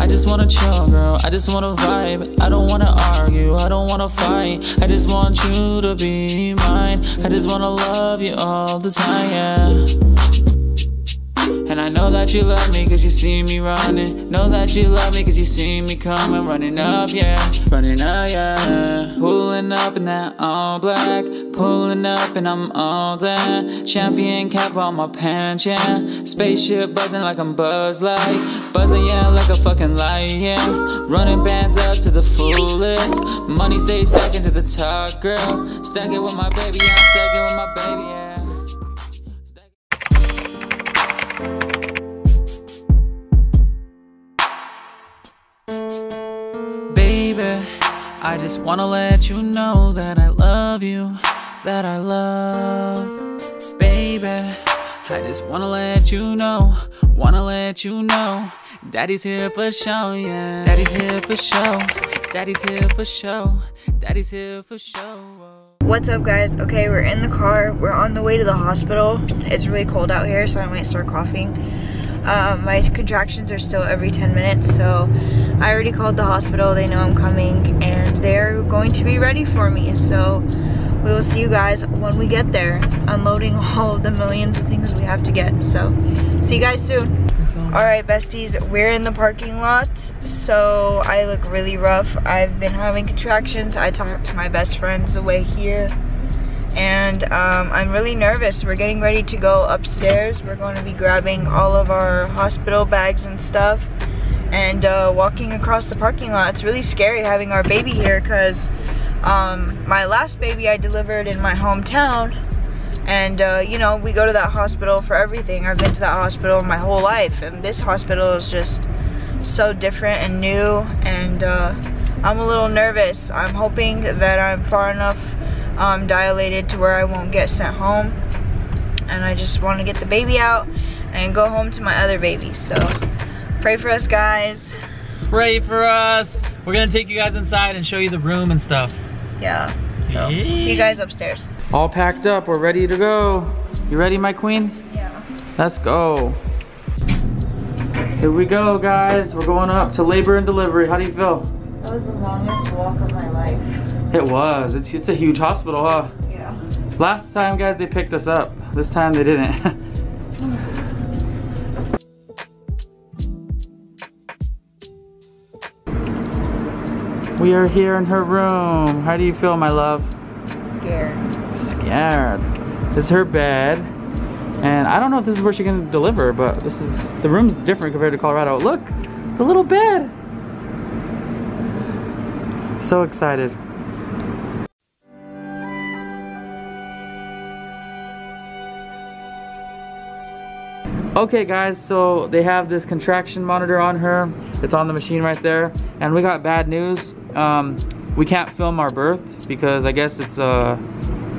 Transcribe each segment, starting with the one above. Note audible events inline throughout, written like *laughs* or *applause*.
I just wanna chill, girl. I just wanna vibe. I don't wanna argue. I don't wanna fight. I just want you to be mine. I just wanna love you all the time, yeah. And I know that you love me cause you see me running. Know that you love me cause you see me coming. Running up, yeah. Running up, yeah. Pulling up in that all black. Pulling up and I'm all that. Champion cap on my pants, yeah. Spaceship buzzing like I'm Buzz Light. Buzzing, yeah, like a fucking light, yeah. Running bands up to the fullest. Money stays stacking to the top, girl. Stack it with my baby, yeah. Stack it with my baby, yeah. Just wanna let you know that I love you, that I love. Baby, I just wanna let you know, wanna let you know. Daddy's here for show, yeah. Daddy's here for show, daddy's here for show, daddy's here for show. What's up guys? Okay, we're in the car. We're on the way to the hospital. It's really cold out here, so I might start coughing. Um, my contractions are still every 10 minutes, so I already called the hospital. They know I'm coming, and they're going to be ready for me. So we will see you guys when we get there, unloading *laughs* all the millions of things we have to get. So see you guys soon. All right, besties, we're in the parking lot. So I look really rough. I've been having contractions. I talked to my best friends the way here and um, I'm really nervous. We're getting ready to go upstairs. We're going to be grabbing all of our hospital bags and stuff and uh, walking across the parking lot. It's really scary having our baby here because um, my last baby I delivered in my hometown and uh, you know we go to that hospital for everything. I've been to that hospital my whole life and this hospital is just so different and new and uh, I'm a little nervous. I'm hoping that I'm far enough um, dilated to where I won't get sent home. And I just want to get the baby out and go home to my other baby. So pray for us guys. Pray for us. We're gonna take you guys inside and show you the room and stuff. Yeah, so Yeah. see you guys upstairs. All packed up, we're ready to go. You ready, my queen? Yeah. Let's go. Here we go, guys. We're going up to labor and delivery. How do you feel? That was the longest walk of my life. It was. It's, it's a huge hospital, huh? Yeah. Last time, guys, they picked us up. This time they didn't. *laughs* we are here in her room. How do you feel, my love? Scared. Scared. This is her bed. And I don't know if this is where she can deliver, but this is, the room's different compared to Colorado. Look, the little bed. So excited. Okay guys, so they have this contraction monitor on her. It's on the machine right there. And we got bad news. Um, we can't film our birth because I guess it's a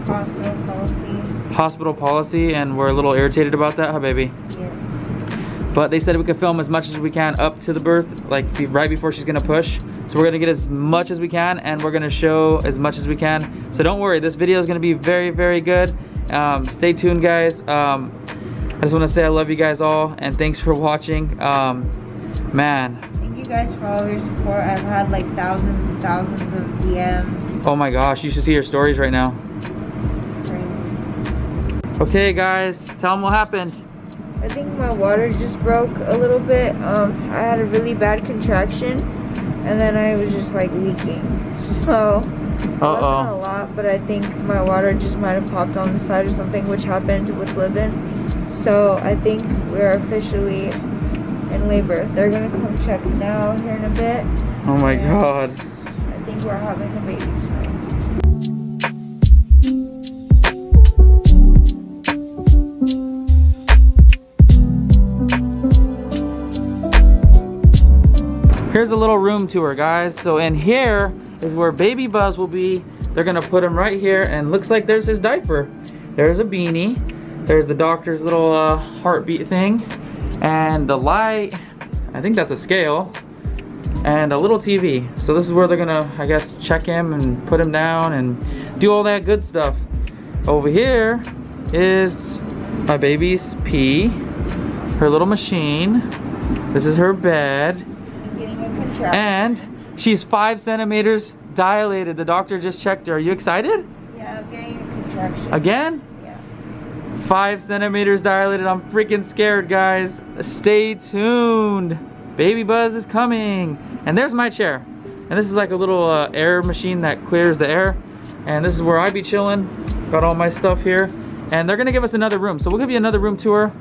Hospital policy. hospital policy and we're a little irritated about that, huh baby? Yes. But they said we could film as much as we can up to the birth, like right before she's gonna push. So we're gonna get as much as we can and we're gonna show as much as we can. So don't worry, this video is gonna be very, very good. Um, stay tuned guys. Um, I just wanna say I love you guys all and thanks for watching. Um, man, Thank you guys for all your support. I've had like thousands and thousands of DMs. oh my gosh, you should see your stories right now. It's crazy. Okay guys, tell them what happened. I think my water just broke a little bit. Um, I had a really bad contraction, and then I was just like leaking. *laughs* So it wasn't a lot, but I think my water just might have popped on the side or something, which happened with Liven. So I think we're officially in labor. They're gonna come check now here in a bit. Oh my god. I think we're having a baby tonight. Here's a little room tour, guys. So in here is where Baby Buzz will be. They're gonna put him right here, and looks like there's his diaper. There's a beanie. There's the doctor's little uh, heartbeat thing, and the light. I think that's a scale, and a little TV. So this is where they're gonna, I guess, check him and put him down and do all that good stuff. Over here is my baby's pee, her little machine. This is her bed. I'm getting contraction. And she's five centimeters dilated. The doctor just checked her. Are you excited? Yeah, I'm getting a contraction. Again? Five centimeters dilated. I'm freaking scared, guys. Stay tuned. Baby Buzz is coming. And there's my chair. And this is like a little uh, air machine that clears the air. And this is where I be chilling. Got all my stuff here. And they're gonna give us another room. So we'll give you another room tour.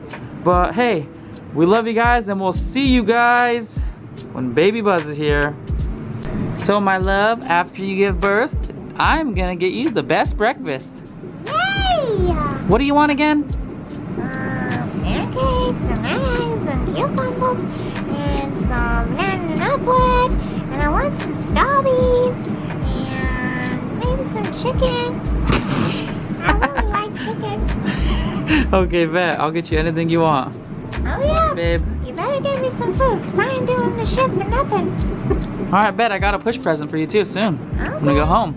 But hey, we love you guys and we'll see you guys when Baby Buzz is here. So my love, after you give birth, I'm gonna get you the best breakfast. What do you want again? Um, pancakes and eggs and cucumbers and some banana nutwood and I want some strawberries and maybe some chicken. I really like chicken. *laughs* okay, bet. I'll get you anything you want. Oh yeah, Babe. you better give me some food because I ain't doing the shit for nothing. *laughs* Alright, bet. I got a push present for you too soon. I'm gonna go home.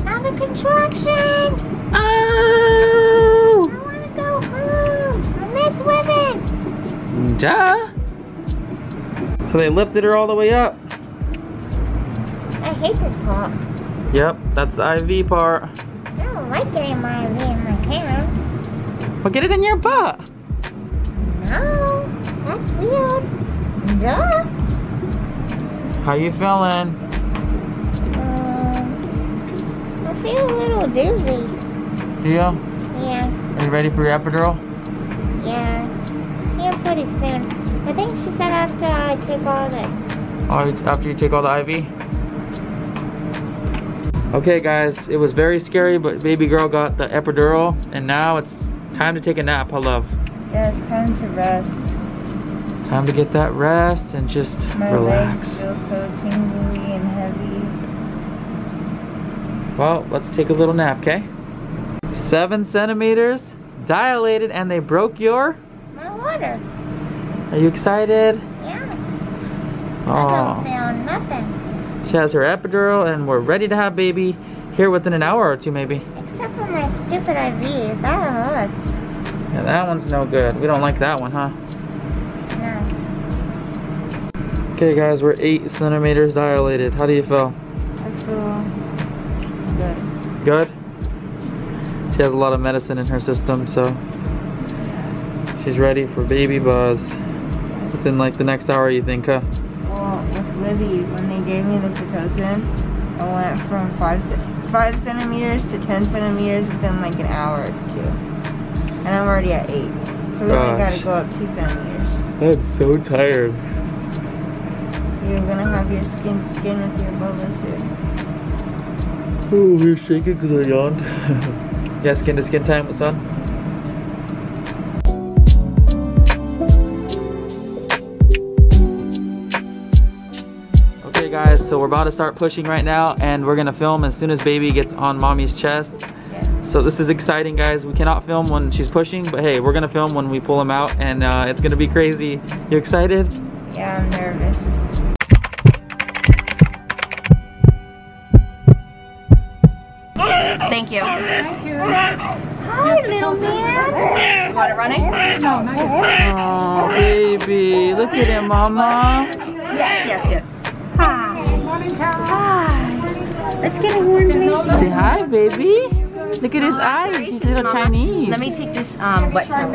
Another contraction. Oh! I want to go home. I miss women. Duh. So they lifted her all the way up. I hate this part. Yep, that's the IV part. I don't like getting my IV in my hand. Well, get it in your butt. No, that's weird. Duh. How you feeling? Um, I feel a little dizzy. Yeah. Yeah, Are you ready for your epidural? Yeah. Yeah, pretty soon. I think she said after I take all this. Oh, it's after you take all the IV? Okay guys, it was very scary, but baby girl got the epidural, and now it's time to take a nap, I love. Yeah, it's time to rest. Time to get that rest and just My relax. legs feel so tingly and heavy. Well, let's take a little nap, okay? Seven centimeters, dilated, and they broke your. My water. Are you excited? Yeah. I Oh, don't feel nothing. she has her epidural, and we're ready to have baby here within an hour or two, maybe. Except for my stupid IV. That hurts. Yeah, that one's no good. We don't like that one, huh? No. Okay, guys, we're eight centimeters dilated. How do you feel? I feel good. Good? She has a lot of medicine in her system, so she's ready for baby buzz within like the next hour, you think, huh? Well, with Libby, when they gave me the Pitocin, I went from five five centimeters to ten centimeters within like an hour or two, and I'm already at eight. So we only gotta go up two centimeters. I'm so tired. You're gonna have your skin to skin with your boba suit. Oh, you're shaking because I yawned. *laughs* yeah, skin to skin time with son. So we're about to start pushing right now and we're gonna film as soon as baby gets on mommy's chest. Yes. So this is exciting guys. We cannot film when she's pushing, but hey, we're gonna film when we pull him out and uh, it's gonna be crazy. You excited? Yeah, I'm nervous. Thank you. Hi, little man. You Want it running? Oh, baby. Look at him, mama. Yes, yes, yes. Let's get a warm blanket. Say hi, baby. Look at his eyes. He's little Mama. Chinese. Let me take this um, wet towel.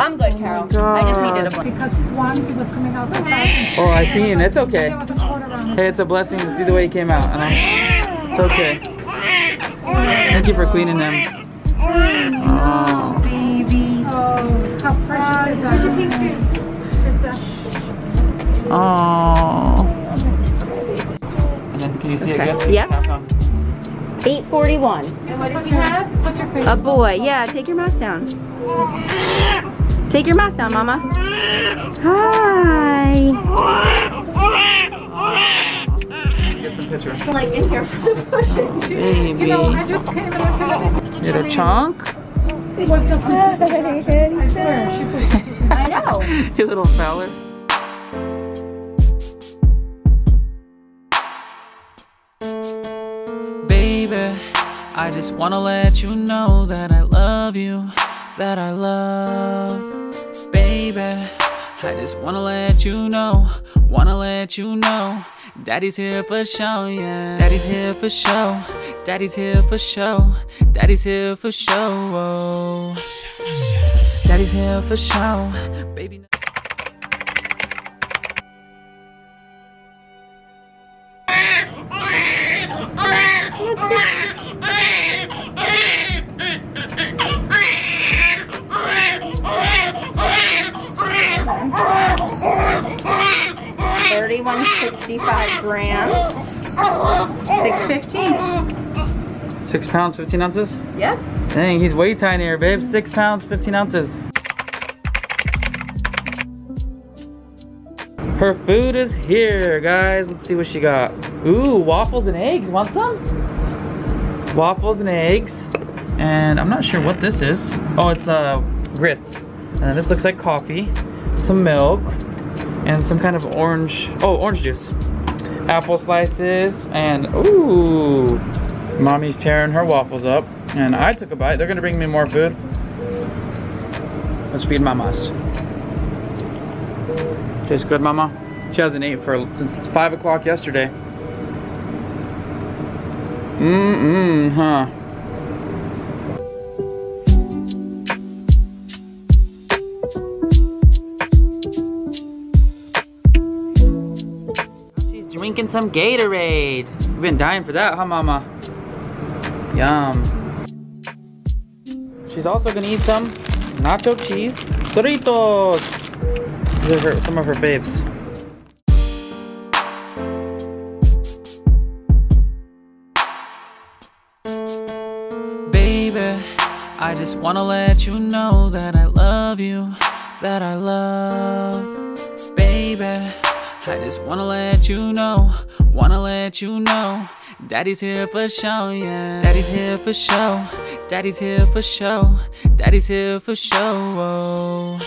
I'm good, Carol. I just needed a blanket. because one, he was coming out so. Oh, I seen. It's okay. There was a quarter on Hey, it's a blessing to see the way he came out. And I, it's okay. Thank you for cleaning him. Oh. baby. Oh, how precious is that? Oh. And then can you see it good? Yeah. 841. And what did you have? What's your face? A boy. Yeah, take your mask down. Take your mask down, Mama. Hi. Get some pictures. Like in here for the pushing. Baby. You know, I just came and I said, this Little chunk. it was just, *laughs* I swear, she pushed it. I know. you *laughs* little feller. I just wanna let you know that I love you, that I love. Baby, I just wanna let you know, wanna let you know. Daddy's here for show, yeah. Daddy's here for show. Daddy's here for show. Daddy's here for show. Daddy's here for show. Baby. 6.15. Six pounds, 15 ounces? Yeah. Dang, he's way tinier, babe. Six pounds, 15 ounces. Her food is here, guys. Let's see what she got. Ooh, waffles and eggs. Want some? Waffles and eggs. And I'm not sure what this is. Oh, it's uh, grits. And this looks like coffee, some milk, and some kind of orange, oh, orange juice. Apple slices, and ooh, mommy's tearing her waffles up. And I took a bite. They're gonna bring me more food. Let's feed mamas. Tastes good, mama? She hasn't ate for since five o'clock yesterday. Mmm, huh. Some Gatorade. We've been dying for that, huh, mama? Yum. She's also gonna eat some nacho cheese Doritos. These are her, some of her faves. Baby, I just wanna let you know that I love you, that I love. Baby, I just wanna let you know, wanna let you know. Daddy's here for show, yeah. Daddy's here for show. Daddy's here for show. Daddy's here for show. Oh.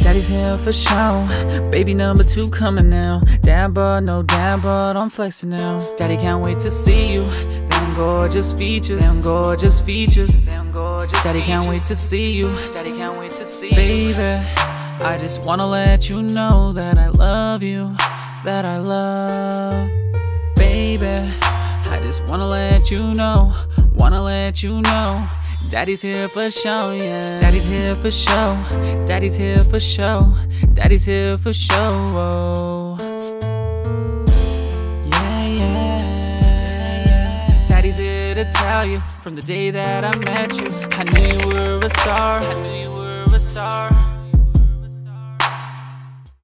Daddy's here for show. Baby number two coming now. Dad but no dad but I'm flexing now. Daddy can't wait to see you. Them gorgeous features. Them gorgeous features. Them gorgeous Daddy can't wait to see you. Daddy can't wait to see you. Baby, I just wanna let you know that I love you. That I love. Baby, I just wanna let you know. Wanna let you know. Daddy's here for show, yeah. Daddy's here for show. Daddy's here for show. Daddy's here for show. Oh. Yeah, yeah. Daddy's here to tell you from the day that I met you. I knew you were a star. I knew you were a star.